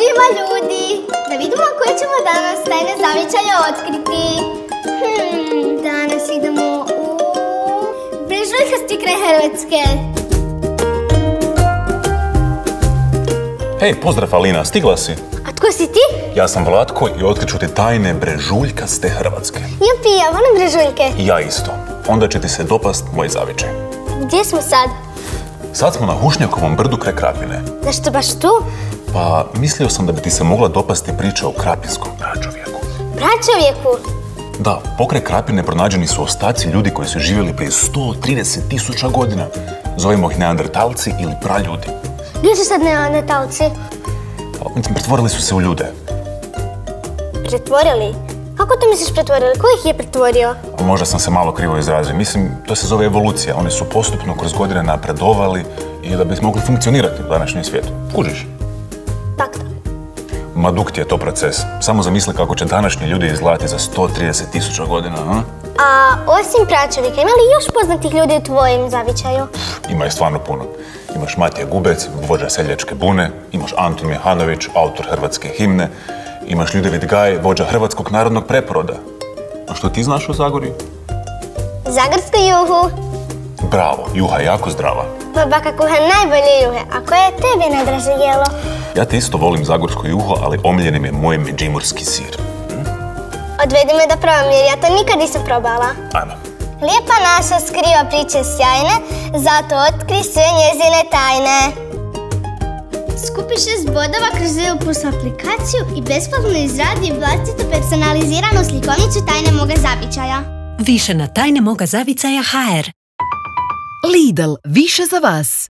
svima ljudi! Da vidimo koje ćemo danas tajne zavičaje otkriti. Hmm, danas idemo u Brežuljkasti kraj Hrvatske. Hej, pozdrav Alina, stigla si? A tko si ti? Ja sam Vlatko i otkriću ti tajne brežuljkaste Hrvatske. Jupi, ja volim brežuljke. Ja isto. Onda će ti se dopast moj zavičaj. Gdje smo sad? Sad smo na Hušnjakovom brdu kraj Krapine. Zašto baš tu? Pa mislio sam da bi ti se mogla dopasti priča o krapinskom pračovjeku. Pračovjeku. Da, pokraj Krapine pronađeni su ostaci ljudi koji su živjeli prije 130 tisuća godina. Zovemo ih neandertalci ili praljudi. Gdje su sad neandertalci? Pa, mislim, Pretvorili su se u ljude. Pretvorili? Kako to misliš pretvorili? Ko ih je pretvorio? A Možda sam se malo krivo izrazio. Mislim, to se zove evolucija. Oni su postupno kroz godine napredovali i da bi mogli funkcionirati u današnjem svijetu. Kužiš? Ma dug ti je to proces. Samo zamisli kako će današnji ljudi izgledati za 130 tisuća godina, a? A osim pračovjeka, ima li još poznatih ljudi u tvojem zavičaju? Ima je stvarno puno. Imaš Matija Gubec, vođa seljačke bune, imaš Antun Mihanović, autor hrvatske himne, imaš Ljudevit Gaj, vođa hrvatskog narodnog preporoda. A što ti znaš o Zagorju? Zagorsku juhu. Bravo, juha je jako zdrava. Moja baka kuha najbolje juhe. A koje je tebi najdraže jelo? Ja te isto volim zagorsko juho, ali omiljeni mi je moj međimurski sir. Odvedi me da probam jer ja to nikad nisam probala. Ajmo. Lijepa naša skriva priče sjajne, zato otkri sve njezine tajne. Skupi šest bodova kroz Plus aplikaciju i besplatno izradi vlastitu personaliziranu slikovnicu tajne moga zavičaja. Više na tajne moga zavicaja HR. Lidl, više za vas.